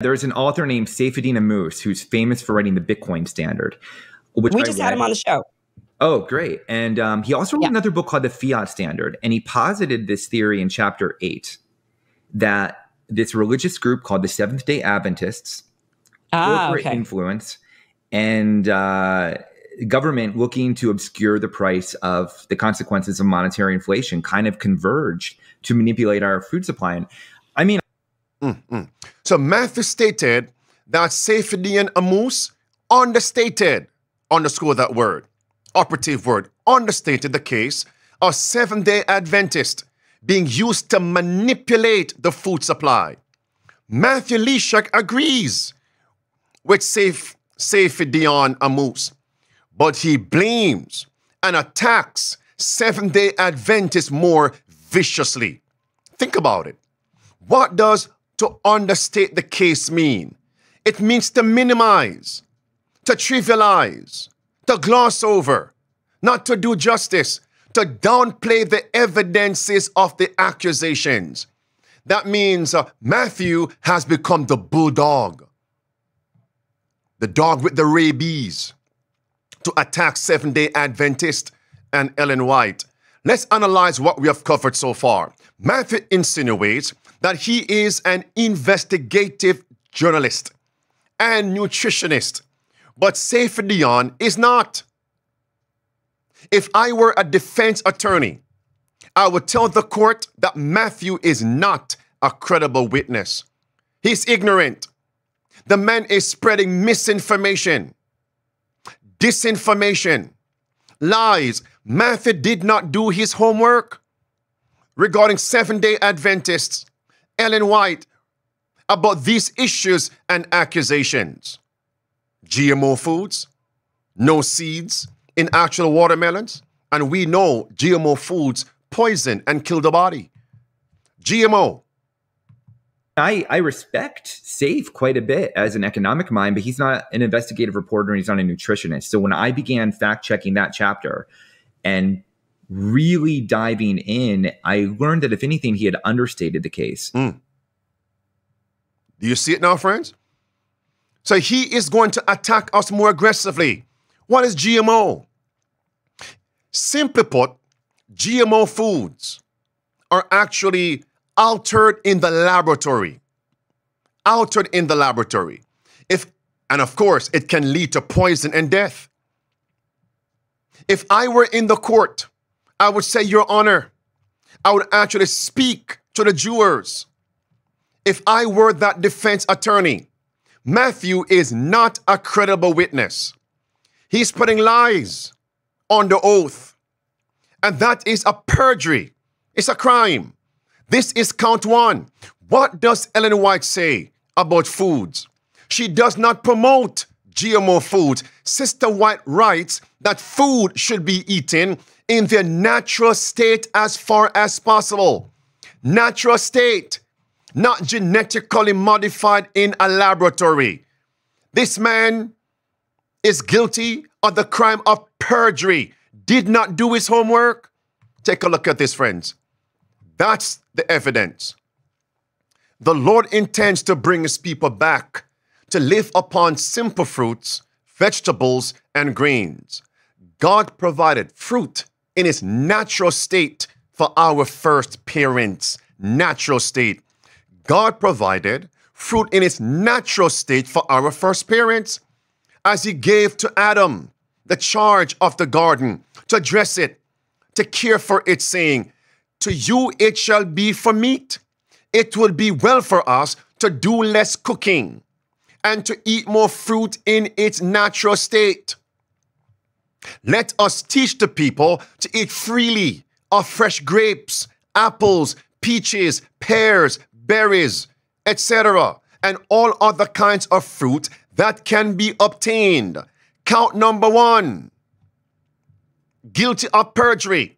There's an author named Saifedean Ammous who's famous for writing the Bitcoin Standard. Which we just had him on the show. Oh, great. And um, he also wrote yeah. another book called The Fiat Standard. And he posited this theory in chapter eight that this religious group called the Seventh day Adventists, ah, corporate okay. influence, and uh, government looking to obscure the price of the consequences of monetary inflation kind of converged to manipulate our food supply. And I mean, Mm-hmm. So Matthew stated that Saifedean Ammous understated, underscore that word, operative word, understated the case of Seventh day Adventist being used to manipulate the food supply. Matthew Lysiak agrees with Saif, Saifedean Ammous, but he blames and attacks Seventh day Adventists more viciously. Think about it. What does to understate the case mean? It means to minimize, to trivialize, to gloss over, not to do justice, to downplay the evidences of the accusations. That means uh, Matthew has become the bulldog, the dog with the rabies, to attack Seventh day Adventist and Ellen White. Let's analyze what we have covered so far. Matthew insinuates that he is an investigative journalist and nutritionist, but Saifedean is not. If I were a defense attorney, I would tell the court that Matthew is not a credible witness. He's ignorant. The man is spreading misinformation, disinformation, lies. Matthew did not do his homework regarding Seventh day Adventists Ellen White about these issues and accusations. GMO foods, no seeds in actual watermelons, and we know GMO foods poison and kill the body. GMO. I, I respect Saif quite a bit as an economic mind, but he's not an investigative reporter and he's not a nutritionist. So when I began fact checking that chapter and really diving in, I learned that if anything, he had understated the case. Mm. Do you see it now, friends? So he is going to attack us more aggressively. What is GMO? Simply put, GMO foods are actually altered in the laboratory. Altered in the laboratory. If and of course, it can lead to poison and death. If I were in the court I would say, Your Honor, I would actually speak to the jurors. If I were that defense attorney, Matthew is not a credible witness. He's putting lies on the oath. And that is a perjury. It's a crime. This is count one. What does Ellen White say about foods? She does not promote GMO foods. Sister White writes that food should be eaten in their natural state as far as possible. Natural state, not genetically modified in a laboratory. This man is guilty of the crime of perjury, did not do his homework. Take a look at this, friends. That's the evidence. The Lord intends to bring his people back to live upon simple fruits, vegetables, and grains. God provided fruit in its natural state for our first parents' natural state. God provided fruit in its natural state for our first parents as He gave to Adam the charge of the garden to dress it, to care for it, saying, To you it shall be for meat. It will be well for us to do less cooking and to eat more fruit in its natural state. Let us teach the people to eat freely of fresh grapes, apples, peaches, pears, berries, etc., and all other kinds of fruit that can be obtained. Count number one guilty of perjury.